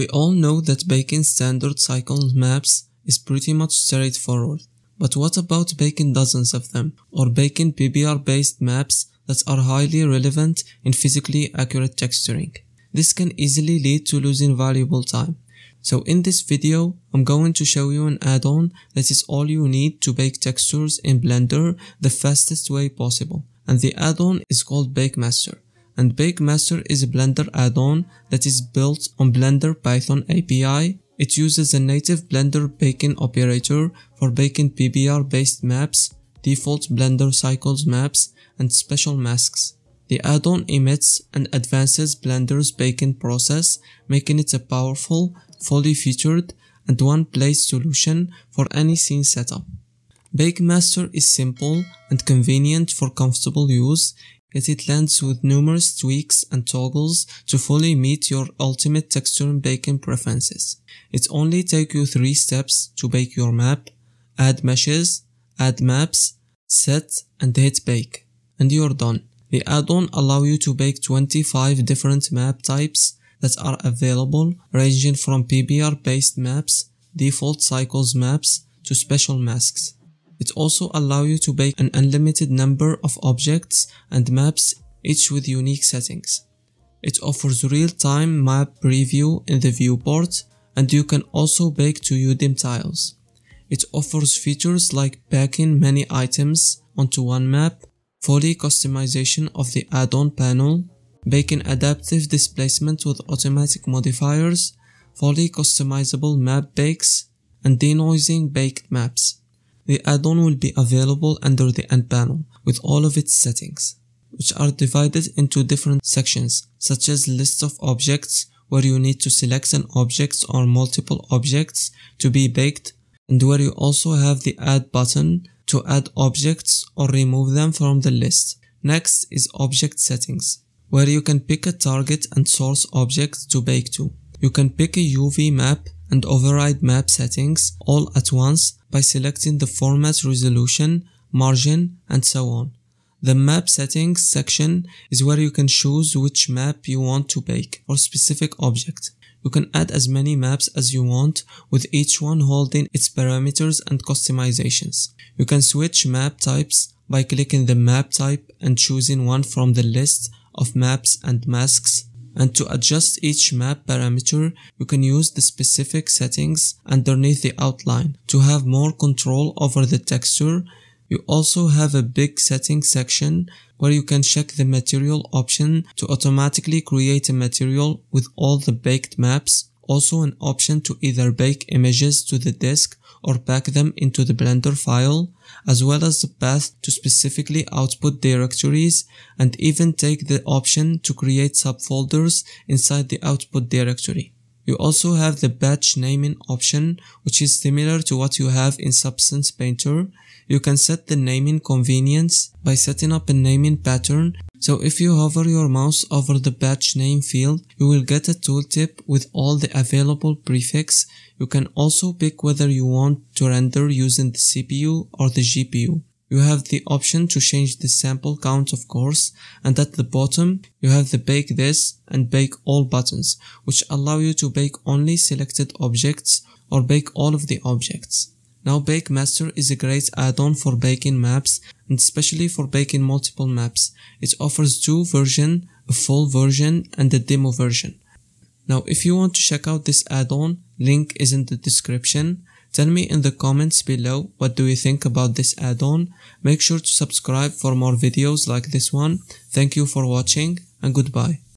We all know that baking standard cycle maps is pretty much straightforward. But what about baking dozens of them, or baking PBR based maps that are highly relevant in physically accurate texturing? This can easily lead to losing valuable time. So in this video, I'm going to show you an add-on that is all you need to bake textures in Blender the fastest way possible. And the add-on is called BakeMaster. And BakeMaster is a Blender add-on that is built on Blender Python API. It uses a native Blender baking operator for baking PBR based maps, default Blender cycles maps, and special masks. The add-on emits and advances Blender's baking process, making it a powerful, fully featured, and one-place solution for any scene setup. BakeMaster is simple and convenient for comfortable use, it lends with numerous tweaks and toggles to fully meet your ultimate texture and baking preferences. It only takes you 3 steps to bake your map, add meshes, add maps, set and hit bake, and you're done. The add-on allow you to bake 25 different map types that are available ranging from PBR based maps, default cycles maps to special masks. It also allow you to bake an unlimited number of objects and maps each with unique settings. It offers real-time map preview in the viewport and you can also bake to UDIM tiles. It offers features like packing many items onto one map fully customization of the add-on panel, baking adaptive displacement with automatic modifiers, fully customizable map bakes, and denoising baked maps. The add-on will be available under the N panel with all of its settings, which are divided into different sections such as lists of objects where you need to select an object or multiple objects to be baked and where you also have the add button to add objects or remove them from the list. Next is object settings, where you can pick a target and source object to bake to. You can pick a UV map and override map settings all at once by selecting the format resolution, margin, and so on. The map settings section is where you can choose which map you want to bake for specific object. You can add as many maps as you want with each one holding its parameters and customizations. You can switch map types by clicking the map type and choosing one from the list of maps and masks and to adjust each map parameter, you can use the specific settings underneath the outline. To have more control over the texture, you also have a big settings section where you can check the material option to automatically create a material with all the baked maps. Also an option to either bake images to the disk or pack them into the Blender file, as well as the path to specifically output directories and even take the option to create subfolders inside the output directory. You also have the batch naming option, which is similar to what you have in Substance Painter. You can set the naming convenience by setting up a naming pattern. So if you hover your mouse over the batch name field, you will get a tooltip with all the available prefix. You can also pick whether you want to render using the CPU or the GPU. You have the option to change the sample count of course and at the bottom you have the bake this and bake all buttons which allow you to bake only selected objects or bake all of the objects. Now BakeMaster is a great add-on for baking maps and especially for baking multiple maps. It offers two versions, a full version and a demo version. Now if you want to check out this add-on, link is in the description. Tell me in the comments below what do you think about this add-on. Make sure to subscribe for more videos like this one. Thank you for watching and goodbye.